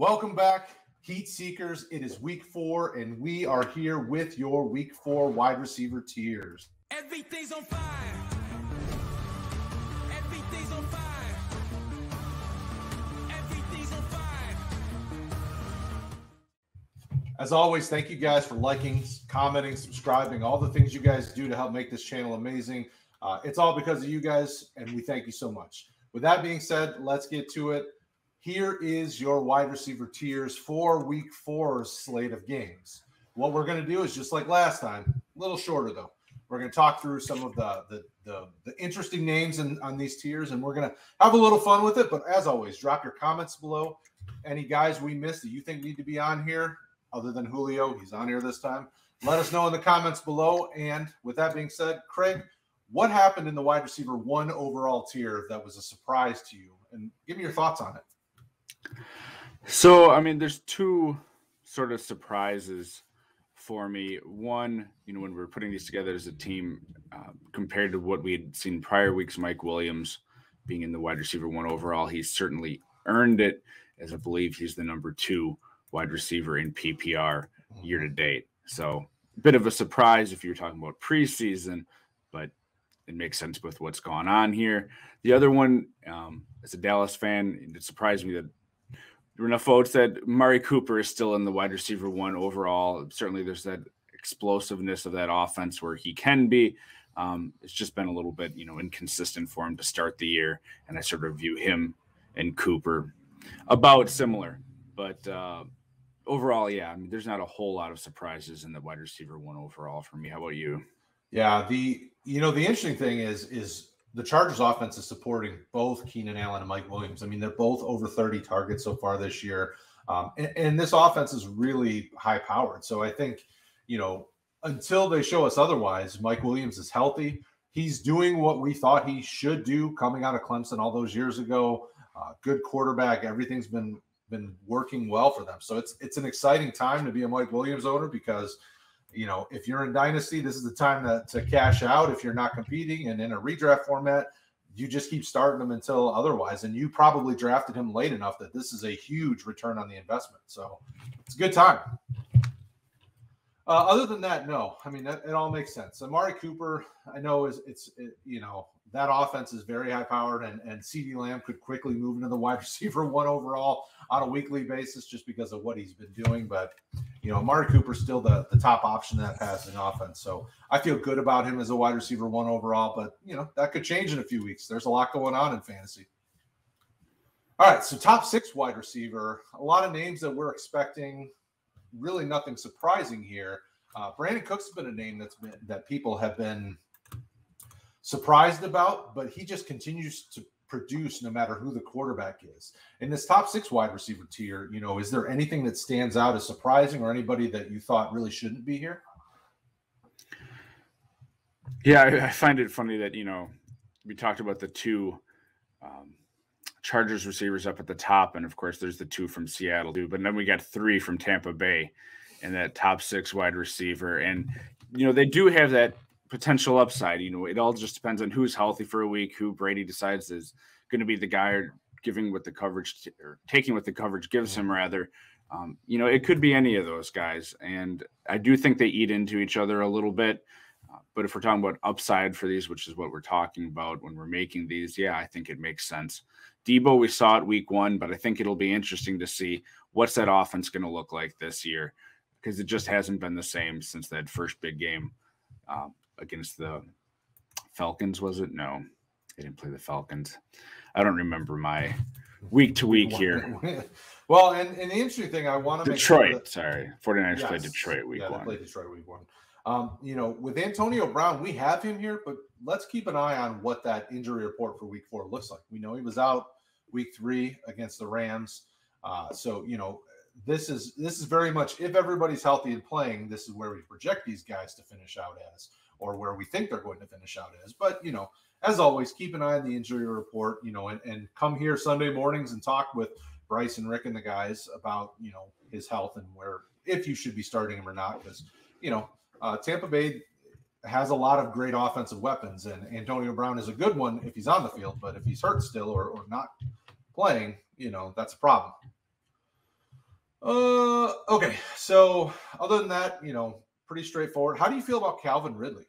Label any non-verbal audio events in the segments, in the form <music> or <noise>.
Welcome back, Heat Seekers. It is week four, and we are here with your week four wide receiver tiers. Everything's on fire. Everything's on fire. Everything's on fire. As always, thank you guys for liking, commenting, subscribing, all the things you guys do to help make this channel amazing. Uh, it's all because of you guys, and we thank you so much. With that being said, let's get to it. Here is your wide receiver tiers for week four slate of games. What we're going to do is just like last time, a little shorter though. We're going to talk through some of the the, the, the interesting names in, on these tiers, and we're going to have a little fun with it. But as always, drop your comments below. Any guys we missed that you think need to be on here, other than Julio, he's on here this time. Let us know in the comments below. And with that being said, Kraig, what happened in the wide receiver one overall tier that was a surprise to you? And give me your thoughts on it. So, I mean, there's two sort of surprises for me. One, you know, when we are putting these together as a team, uh, compared to what we had seen prior weeks, Mike Williams being in the wide receiver one overall, he's certainly earned it, as I believe he's the number two wide receiver in PPR year to date. So, a bit of a surprise if you're talking about preseason, but it makes sense with what's gone on here. The other one, um, as a Dallas fan, it surprised me that Renafod said Amari Cooper is still in the wide receiver one overall. Certainly, there's that explosiveness of that offense where he can be. Um, it's just been a little bit, you know, inconsistent for him to start the year, and I sort of view him and Cooper about similar. But uh, overall, yeah, I mean, there's not a whole lot of surprises in the wide receiver one overall for me. How about you? Yeah, the you know the interesting thing is is the Chargers offense is supporting both Keenan Allen and Mike Williams. I mean, they're both over 30 targets so far this year. Um, and, and, this offense is really high powered. So I think, you know, until they show us otherwise, Mike Williams is healthy. He's doing what we thought he should do coming out of Clemson all those years ago. Uh, good quarterback. Everything's been been working well for them. So it's it's an exciting time to be a Mike Williams owner because you know, if you're in dynasty, this is the time to, to cash out. If you're not competing and in a redraft format, you just keep starting them until otherwise. And you probably drafted him late enough that this is a huge return on the investment. So it's a good time. Uh, other than that, no. I mean, that, it all makes sense. Amari Cooper, I know is it's it, you know that offense is very high powered, and and CeeDee Lamb could quickly move into the <laughs> wide receiver one overall on a weekly basis just because of what he's been doing. But you know, Amari Cooper's still the the top option in that passing offense, so I feel good about him as a wide receiver one overall. But you know, that could change in a few weeks. There's a lot going on in fantasy. All right, so top six wide receiver, a lot of names that we're expecting really nothing surprising here. Uh, Brandin Cooks has been a name that's been that people have been surprised about, but he just continues to produce no matter who the quarterback is. In this top six wide receiver tier, you know, is there anything that stands out as surprising or anybody that you thought really shouldn't be here? Yeah, I, I find it funny that, you know, we talked about the two um, Chargers receivers up at the top, and of course, there's the two from Seattle too. But then we got three from Tampa Bay, in that top six wide receiver. And you know they do have that potential upside. You know, it all just depends on who's healthy for a week, who Brady decides is going to be the guy giving what the coverage t- or taking what the coverage gives him rather. Um, you know, it could be any of those guys, and I do think they eat into each other a little bit. Uh, but if we're talking about upside for these, which is what we're talking about when we're making these, yeah, I think it makes sense. Deebo, we saw it week one, but I think it'll be interesting to see what's that offense going to look like this year because it just hasn't been the same since that first big game uh, against the Falcons. Was it? No, they didn't play the Falcons. I don't remember my week to week <laughs> here. well, and, and the interesting thing I want to Detroit, sure that, sorry, 49ers yes, played Detroit week yeah, one. They played Detroit week one. Um, you know, with Antonio Brown, we have him here, but let's keep an eye on what that injury report for week four looks like. We know he was out week three against the Rams. Uh, so you know, this is this is very much if everybody's healthy and playing, this is where we project these guys to finish out as, or where we think they're going to finish out is. But you know, as always, keep an eye on the injury report. You know, and, and come here Sunday mornings and talk with Bryce and Rick and the guys about you know his health and where if you should be starting him or not. Because you know, uh, Tampa Bay has a lot of great offensive weapons, and Antonio Brown is a good one if he's on the field. But if he's hurt still or, or not playing, you know, that's a problem. Uh, okay. So other than that, you know, pretty straightforward. How do you feel about Calvin Ridley?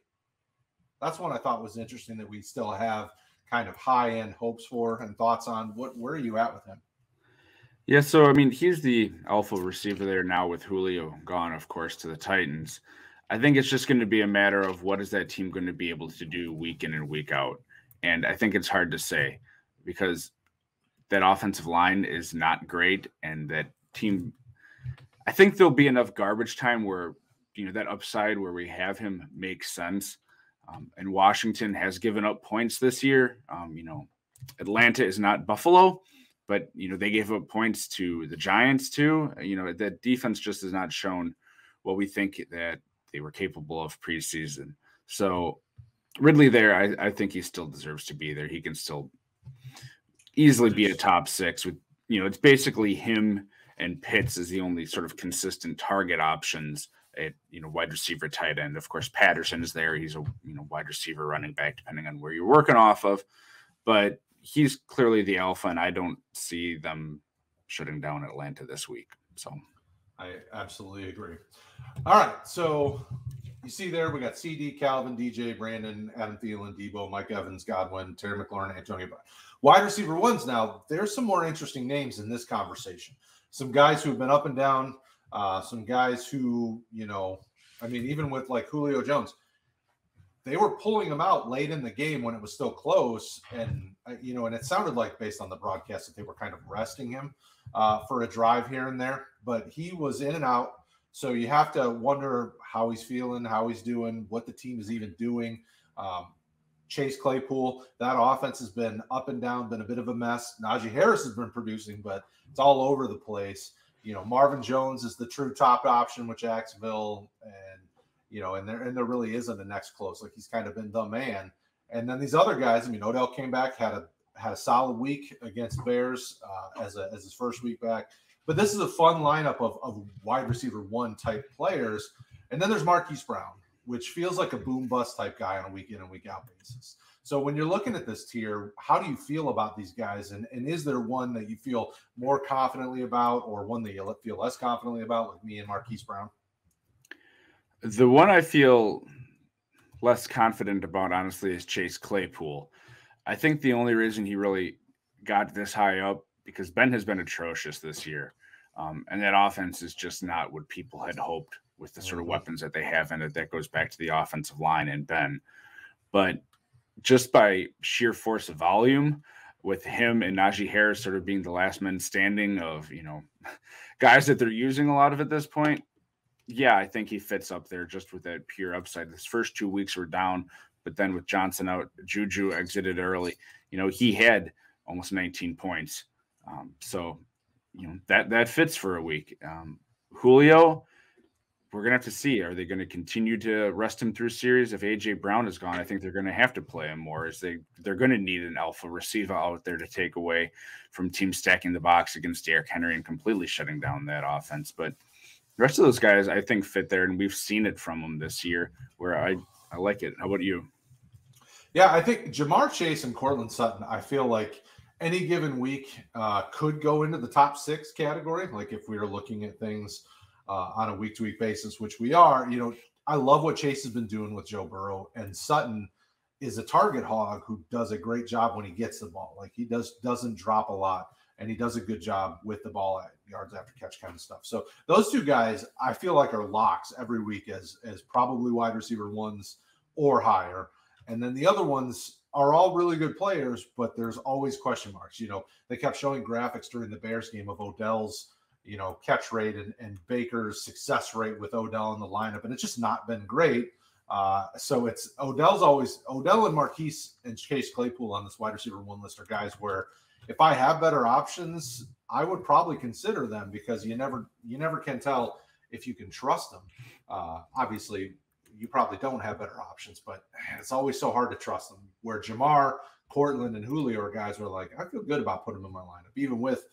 That's one I thought was interesting that we still have kind of high end hopes for and thoughts on. What where are you at with him? Yeah, so I mean, he's the alpha receiver there now with Julio gone, of course, to the Titans. I think it's just going to be a matter of what is that team going to be able to do week in and week out. And I think it's hard to say because that offensive line is not great and that team I think there'll be enough garbage time where you know that upside where we have him makes sense. Um, and Washington has given up points this year. Um, you know, Atlanta is not Buffalo, but you know they gave up points to the Giants too. You know that defense just has not shown what we think that they were capable of preseason. So Ridley there, I, I think he still deserves to be there. He can still easily be a top six with you know it's basically him and Pitts is the only sort of consistent target options at you know wide receiver tight end. Of course, Patterson is there. He's a you know wide receiver running back, depending on where you're working off of. But he's clearly the alpha, and I don't see them shutting down Atlanta this week. So I absolutely agree. All right. So you see there, we got CeeDee, Calvin, DJ, Brandon, Adam Thielen, Deebo, Mike Evans, Godwin, Terry McLaurin, Antonio. Wide receiver ones now, there's some more interesting names in this conversation. Some guys who've been up and down, uh, some guys who, you know, I mean, even with like Julio Jones, they were pulling him out late in the game when it was still close, and uh, you know, and it sounded like based on the broadcast that they were kind of resting him uh, for a drive here and there, but he was in and out. So you have to wonder how he's feeling, how he's doing, what the team is even doing. Um, Chase Claypool, that offense has been up and down, been a bit of a mess. Najee Harris has been producing, but it's all over the place. You know, Marvin Jones is the true top option with Jacksonville, and you know, and there and there really isn't the next close. Like he's kind of been the man. And then these other guys, I mean, Odell came back, had a had a solid week against Bears uh, as a as his first week back. But this is a fun lineup of, of wide receiver one type players. And then there's Marquise Brown, which feels like a boom bust type guy on a week in and week out basis. So when you're looking at this tier, how do you feel about these guys? And, and is there one that you feel more confidently about or one that you feel less confidently about, like me and Marquise Brown? The one I feel less confident about, honestly, is Chase Claypool. I think the only reason he really got this high up because Ben has been atrocious this year. Um, and that offense is just not what people had hoped with the sort of mm-hmm. weapons that they have and it. That goes back to the offensive line and Ben. But just by sheer force of volume, with him and Najee Harris sort of being the last men standing of, you know, <laughs> guys that they're using a lot of at this point, yeah, I think he fits up there just with that pure upside. His first two weeks were down, but then with Johnson out, Juju exited early. You know, he had almost 19 points. Um, so, you know, that that fits for a week. Um, Julio, we're gonna have to see. Are they going to continue to rest him through series? If AJ Brown is gone, I think they're going to have to play him more. Is they they're going to need an alpha receiver out there to take away from teams stacking the box against Derrick Henry and completely shutting down that offense. But the rest of those guys, I think, fit there, and we've seen it from them this year. Where I I like it. How about you? Yeah, I think Ja'Marr Chase and Courtland Sutton. I feel like any given week uh, could go into the top six category. Like if we are looking at things uh, on a week to week basis, which we are, you know, I love what Chase has been doing with Joe Burrow and Sutton is a target hog who does a great job when he gets the ball. Like he does doesn't drop a lot and he does a good job with the ball at yards after catch kind of stuff. So those two guys I feel like are locks every week as as probably wide receiver ones or higher. And then the other ones are all really good players, but there's always question marks. You know, they kept showing graphics during the Bears game of Odell's, you know, catch rate and, and Baker's success rate with Odell in the lineup, and it's just not been great. Uh, so it's Odell's always Odell and Marquise and Chase Claypool on this wide receiver one list are guys where if I have better options, I would probably consider them because you never you never can tell if you can trust them. Uh, obviously, you probably don't have better options, but it's always so hard to trust them. Where Ja'Marr, Courtland, and Julio are guys where like I feel good about putting them in my lineup, even with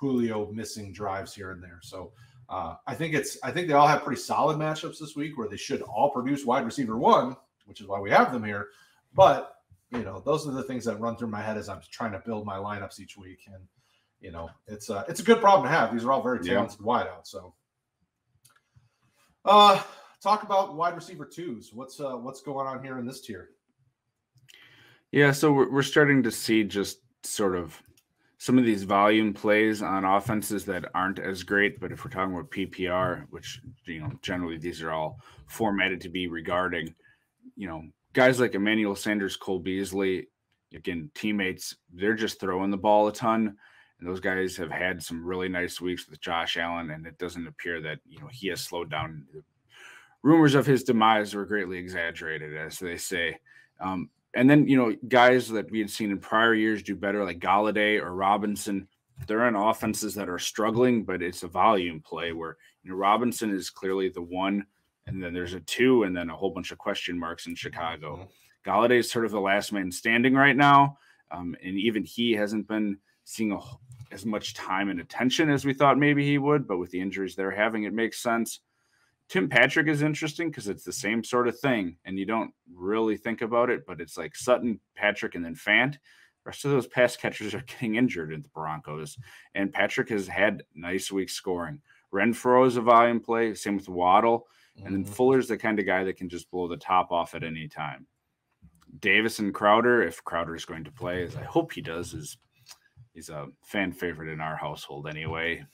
Julio missing drives here and there. So uh, I think it's I think they all have pretty solid matchups this week where they should all produce wide receiver one, which is why we have them here. But you know, those are the things that run through my head as I'm trying to build my lineups each week. And you know, it's uh, it's a good problem to have. These are all very talented yeah. wideouts. So, uh, talk about wide receiver twos. What's uh, what's going on here in this tier? Yeah, so we're, we're starting to see just sort of some of these volume plays on offenses that aren't as great. But if we're talking about PPR, which you know generally these are all formatted to be regarding, you know, guys like Emmanuel Sanders, Cole Beasley, again teammates, they're just throwing the ball a ton. And those guys have had some really nice weeks with Josh Allen, and it doesn't appear that you know he has slowed down. Rumors of his demise were greatly exaggerated, as they say. Um, and then you know guys that we had seen in prior years do better, like Golladay or Robinson. They're in offenses that are struggling, but it's a volume play where you know Robinson is clearly the one, and then there's a two, and then a whole bunch of question marks in Chicago. Mm-hmm. Golladay is sort of the last man standing right now, um, and even he hasn't been seeing a, as much time and attention as we thought maybe he would. But with the injuries they're having, it makes sense. Tim Patrick is interesting because it's the same sort of thing, and you don't really think about it, but it's like Sutton, Patrick, and then Fant. The rest of those pass catchers are <laughs> getting injured in the Broncos, and Patrick has had nice weeks scoring. Renfrow is a volume play, same with Waddle, mm-hmm. and then mm-hmm. Fuller's the kind of guy that can just blow the top off at any time. Davis and Crowder, if Crowder is going to play, as I hope he does, is he's a fan favorite in our household anyway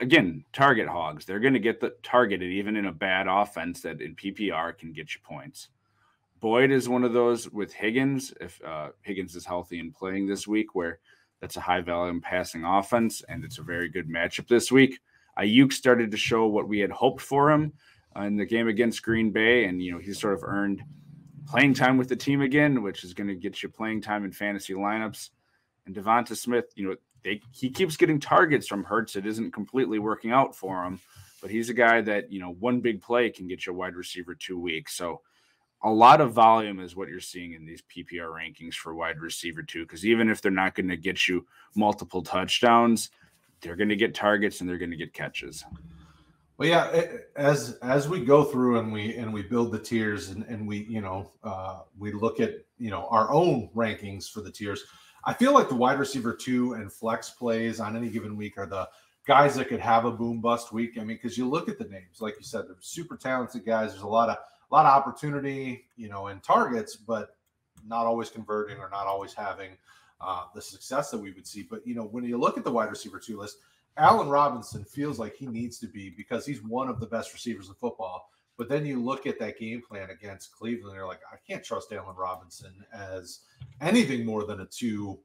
again, target hogs. They're going to get the targeted even in a bad offense that in PPR can get you points. Boyd is one of those with Higgins. If uh, Higgins is healthy and playing this week, where that's a high volume passing offense, and it's a very good matchup this week. Aiyuk started to show what we had hoped for him uh, in the game against Green Bay, and you know he's sort of earned playing time with the team again, which is going to get you playing time in fantasy lineups. And Devonta Smith, you know, they he keeps getting targets from Hurts. It isn't completely working out for him, but he's a guy that you know one big play can get you a wide receiver two weeks. So a lot of volume is what you're seeing in these PPR rankings for wide receiver two. Because even if they're not going to get you multiple touchdowns, they're going to get targets and they're going to get catches. Well, yeah, as as we go through and we and we build the tiers and and we you know uh, we look at you know our own rankings for the tiers I feel like the wide receiver two and flex plays on any given week are the guys that could have a boom bust week. I mean, because you look at the names, like you said, they're super talented guys. There's a lot of a lot of opportunity, you know, and targets, but not always converting or not always having uh, the success that we would see. But you know, when you look at the wide receiver two list, Allen Robinson feels like he needs to be because he's one of the best receivers in football. But then you look at that game plan against Cleveland, and you're like, I can't trust Allen Robinson as anything more than a two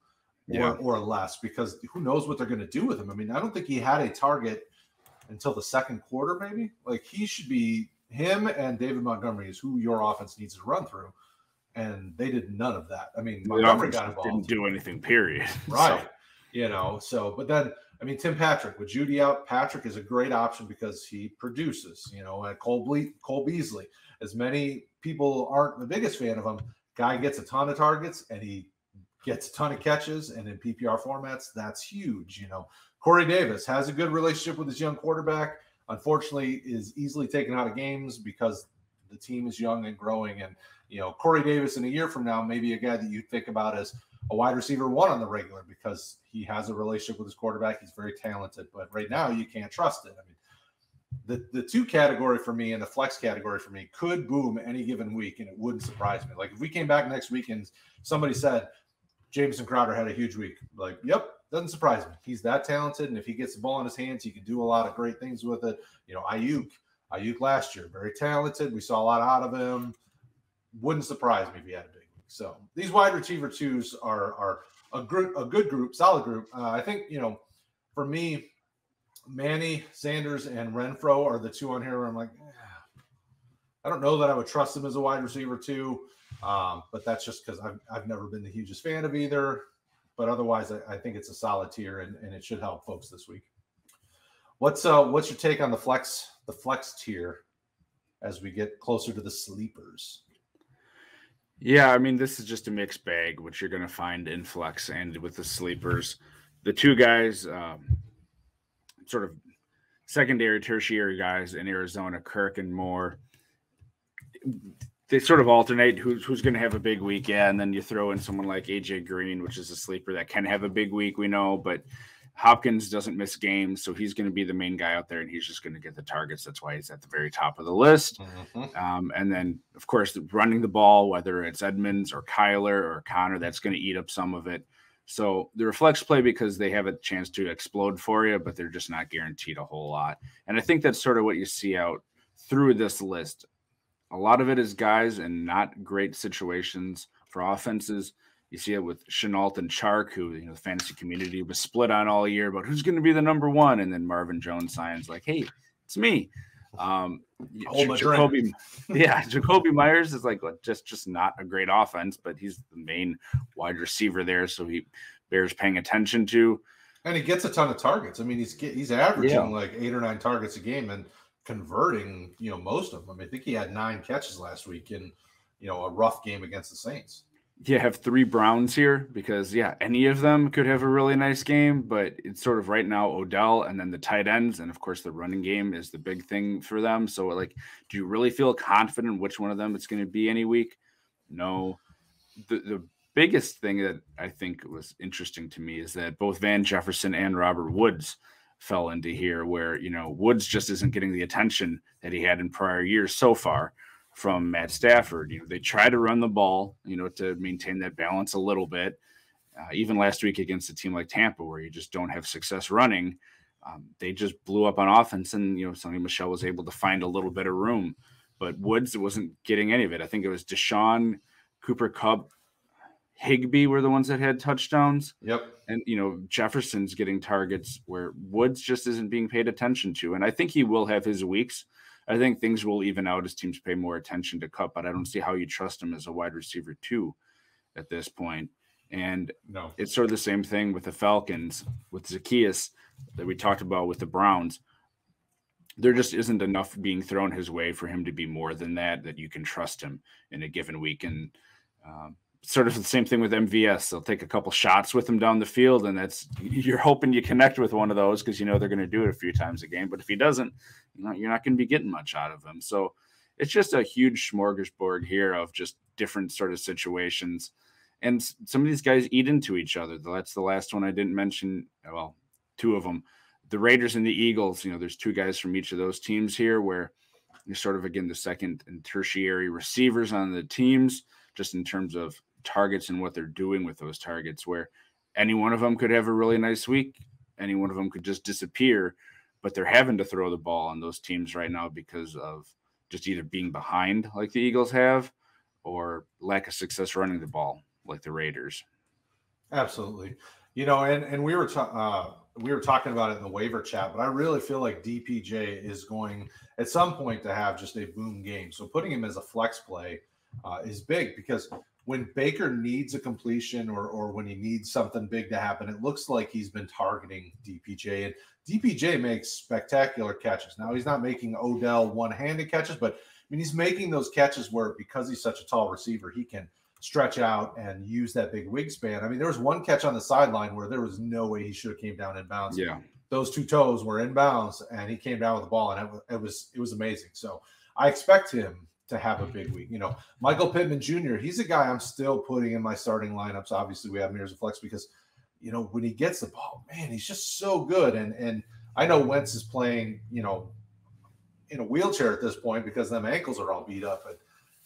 or, or less because who knows what they're going to do with him. I mean, I don't think he had a target until the second quarter, maybe. Like he should be him and David Montgomery is who your offense needs to run through. And they did none of that. I mean, Montgomery got involved. Didn't do anything, period. <laughs> Right. So. You know, so but then I mean, Tim Patrick with Jeudy out, Patrick is a great option because he produces. You know, and Cole Ble- Cole Beasley. As many people aren't the biggest fan of him, guy gets a ton of targets and he gets a ton of catches. And in PPR formats, that's huge. You know, Corey Davis has a good relationship with his young quarterback. Unfortunately, is easily taken out of games because the team is young and growing. And you know, Corey Davis in a year from now, maybe a guy that you think about as a wide receiver one on the regular because he has a relationship with his quarterback. He's very talented, but right now you can't trust it. I mean, the the two category for me and the flex category for me could boom any given week, and it wouldn't surprise me. Like if we came back next week and somebody said Jamison Crowder had a huge week, like, yep, doesn't surprise me. He's that talented, and if he gets the ball in his hands, he can do a lot of great things with it. You know, Aiyuk, Aiyuk last year, very talented. We saw a lot out of him. Wouldn't surprise me if he had a big so these wide receiver twos are are a group, a good group, solid group. Uh, I think you know, for me, Manny, Sanders, and Renfrow are the two on here where I'm like, eh, I don't know that I would trust them as a wide receiver too. Um, but that's just because I've, I've never been the hugest fan of either. But otherwise, I, I think it's a solid tier and, and it should help folks this week. What's uh what's your take on the flex the flex tier as we get closer to the sleepers? Yeah, I mean, this is just a mixed bag, which you're going to find in flex and with the sleepers. The two guys, um, sort of secondary, tertiary guys in Arizona, Kirk and Moore. they sort of alternate who's who's going to have a big week, yeah, and then you throw in someone like AJ Green, which is a sleeper that can have a big week, we know, but Hopkins doesn't miss games, so he's going to be the main guy out there, and he's just going to get the targets. That's why he's at the very top of the list. Mm-hmm. Um, and then, of course, running the ball, whether it's Edmonds or Kyler or Conner, that's going to eat up some of it. So the reflex play because they have a chance to explode for you, but they're just not guaranteed a whole lot. And I think that's sort of what you see out through this list a lot of it is guys in not great situations for offenses. You see it with Shenault and Chark, who you know the fantasy community was split on all year about who's going to be the number one, and then Marvin Jones signs like, "Hey, it's me." Um, J- Jakobi, <laughs> yeah, Jakobi Meyers is like just just not a great offense, but he's the main wide receiver there, so he bears paying attention to. And he gets a ton of targets. I mean, he's he's averaging yeah. like eight or nine targets a game, and converting, you know, most of them. I think he had nine catches last week in, you know, a rough game against the Saints. You have three Browns here because yeah, any of them could have a really nice game, but it's sort of right now Odell and then the tight ends, and of course the running game is the big thing for them. So like, do you really feel confident which one of them it's going to be any week? No. The the biggest thing that I think was interesting to me is that both Van Jefferson and Robert Woods fell into here where you know Woods just isn't getting the attention that he had in prior years so far from Matt Stafford. You know, they try to run the ball, you know, to maintain that balance a little bit. Uh, even last week against a team like Tampa, where you just don't have success running, um, they just blew up on offense, and you know, Sony Michel was able to find a little bit of room, but Woods wasn't getting any of it. I think it was DeSean, Cooper Kupp, Higbee were the ones that had touchdowns. Yep. And you know, Jefferson's getting targets where Woods just isn't being paid attention to. And I think he will have his weeks. I think things will even out as teams pay more attention to Kupp, but I don't see how you trust him as a wide receiver too at this point. And no, it's sort of the same thing with the Falcons with Zaccheaus that we talked about with the Browns. There just isn't enough being thrown his way for him to be more than that, that you can trust him in a given week. And um, sort of the same thing with MVS. They'll take a couple shots with him down the field, and that's you're hoping you connect with one of those because you know they're going to do it a few times a game. But if he doesn't, you know, you're not going to be getting much out of him. So it's just a huge smorgasbord here of just different sort of situations. And some of these guys eat into each other. That's the last one I didn't mention. Well, two of them. The Raiders and the Eagles, you know, there's two guys from each of those teams here where you're sort of, again, the second and tertiary receivers on the teams, just in terms of targets and what they're doing with those targets, where any one of them could have a really nice week, any one of them could just disappear, but they're having to throw the ball on those teams right now because of just either being behind like the Eagles have or lack of success running the ball like the Raiders. Absolutely. You know, and and we were uh, we were talking about it in the waiver chat, but I really feel like DPJ is going at some point to have just a boom game. So putting him as a flex play uh, is big because when Baker needs a completion or or when he needs something big to happen, it looks like he's been targeting DPJ. And DPJ makes spectacular catches. Now he's not making Odell one-handed catches, but I mean he's making those catches where because he's such a tall receiver, he can stretch out and use that big wingspan. I mean, there was one catch on the sideline where there was no way he should have came down in bounds. Yeah. Those two toes were in bounds and he came down with the ball and it, it was it was amazing. So I expect him to have a mm-hmm. big week. You know, Michael Pittman Jr., he's a guy I'm still putting in my starting lineups. Obviously, we have him as a flex because, you know, when he gets the ball, man, he's just so good. And and I know Wentz is playing, you know, in a wheelchair at this point because them ankles are all beat up. But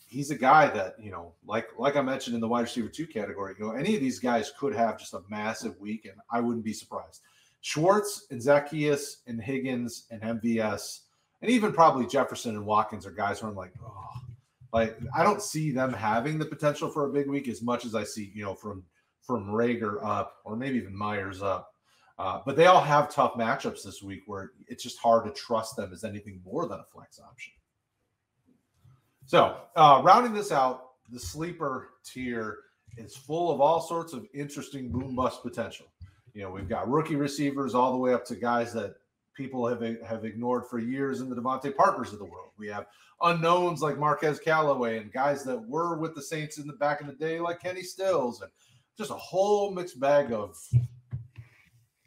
he's a guy that, you know, like like I mentioned in the wide receiver two category, you know, any of these guys could have just a massive week, and I wouldn't be surprised. Schwartz and Zaccheaus and Higgins and MVS and even probably Jefferson and Watkins are guys where I'm like, oh, like I don't see them having the potential for a big week as much as I see, you know, from from Reagor up or maybe even Meyers up. Uh, but they all have tough matchups this week where it's just hard to trust them as anything more than a flex option. So, uh, rounding this out, the sleeper tier is full of all sorts of interesting boom bust potential. You know, we've got rookie receivers all the way up to guys that people have have ignored for years in the DeVante Parkers of the world. We have unknowns like Marquez Callaway and guys that were with the Saints in the back in the day like Kenny Stills and just a whole mixed bag of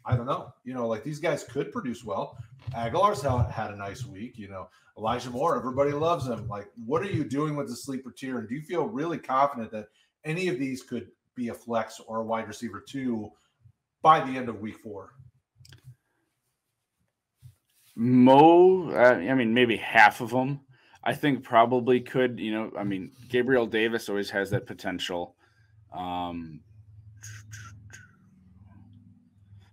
I don't know. You know, like these guys could produce well. Agholor's had, had a nice week. You know, Elijah Moore, everybody loves him. Like, what are you doing with the sleeper tier? And do you feel really confident that any of these could be a flex or a wide receiver two by the end of week four? Mo, uh, I mean, maybe half of them. I think probably could. You know, I mean, Gabriel Davis always has that potential. Um,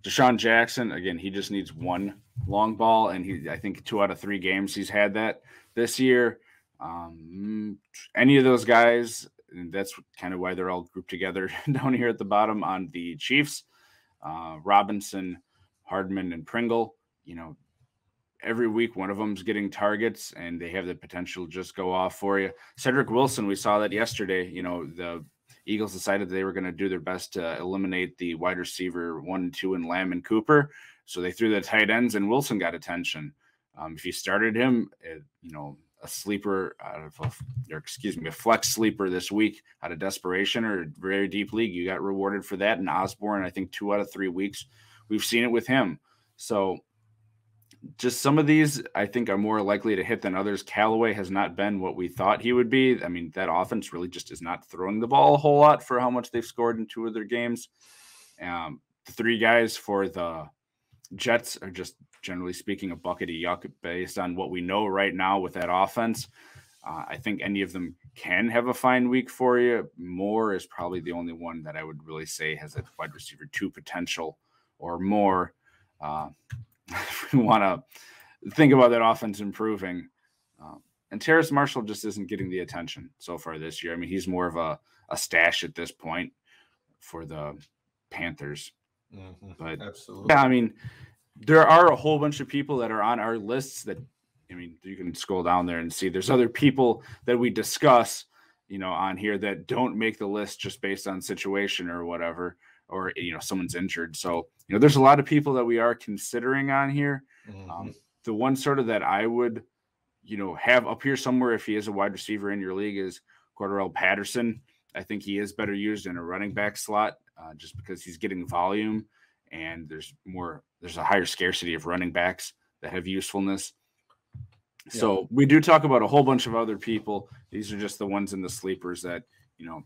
DeSean Jackson, again, he just needs one long ball, and he I think two out of three games he's had that this year. Um, any of those guys, and that's kind of why they're all grouped together <laughs> down here at the bottom on the Chiefs. Uh, Robinson, Hardman, and Pringle. You know, every week one of them's getting targets, and they have the potential to just go off for you. Cedric Wilson, we saw that yesterday. You know, the Eagles decided they were going to do their best to eliminate the wide receiver one and two in Lamb and Cooper. So they threw the tight ends, and Wilson got attention. Um, if you started him, it, you know, a sleeper out of, a, or excuse me, a flex sleeper this week out of desperation or very deep league, you got rewarded for that. And Osborn, I think two out of three weeks, we've seen it with him. So just some of these I think are more likely to hit than others. Callaway has not been what we thought he would be. I mean, that offense really just is not throwing the ball a whole lot for how much they've scored in two of their games. Um, the three guys for the Jets are just generally speaking a bucket of yuck based on what we know right now with that offense. Uh, I think any of them can have a fine week for you. Moore is probably the only one that I would really say has a wide receiver two potential or more. Uh, <laughs> if we want to think about that offense improving. Um, and Terrace Marshall just isn't getting the attention so far this year. I mean, he's more of a, a stash at this point for the Panthers. Mm-hmm. But absolutely, yeah, I mean, there are a whole bunch of people that are on our lists that, I mean, you can scroll down there and see there's other people that we discuss, you know, on here that don't make the list just based on situation or whatever or you know someone's injured. So you know there's a lot of people that we are considering on here. Mm-hmm. Um, the one sort of that I would you know have up here somewhere if he is a wide receiver in your league is Cordarrelle Patterson. I think he is better used in a running back slot uh, just because he's getting volume and there's more there's a higher scarcity of running backs that have usefulness. Yeah. So we do talk about a whole bunch of other people. These are just the ones in the sleepers that you know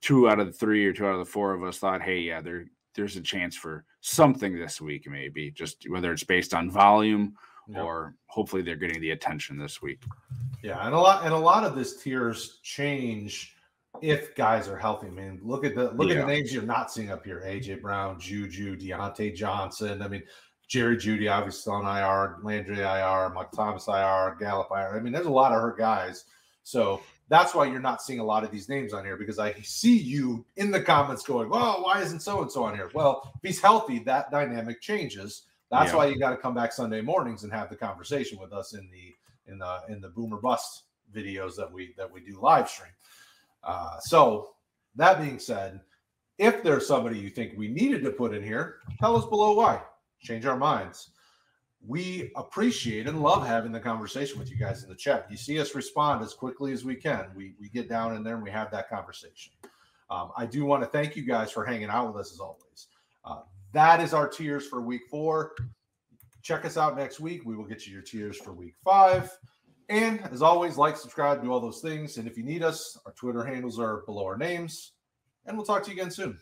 two out of the three or two out of the four of us thought, hey, yeah, there there's a chance for something this week, maybe just whether it's based on volume yep. or hopefully they're getting the attention this week. Yeah, and a lot and a lot of this tiers change if guys are healthy. I mean, look at the look yeah. at the names you're not seeing up here: AJ Brown, Juju, Diontae Johnson. I mean, Jerry Jeudy obviously on IR, Landry IR, Mike Thomas IR, Gallup IR. I mean, there's a lot of hurt guys. So that's why you're not seeing a lot of these names on here because I see you in the comments going, "Well, why isn't so and so on here?" Well, if he's healthy, that dynamic changes. That's yeah. why you got to come back Sunday mornings and have the conversation with us in the in the in the boomer bust videos that we that we do live stream. Uh, so that being said, if there's somebody you think we needed to put in here, tell us below why. Change our minds we appreciate and love having the conversation with you guys in the chat. You see us respond as quickly as we can. We we get down in there and we have that conversation. Um, I do want to thank you guys for hanging out with us as always. Uh, that is our tiers for week four. Check us out next week. We will get you your tiers for week five. And as always, like, subscribe, do all those things. And if you need us, our Twitter handles are below our names. And we'll talk to you again soon.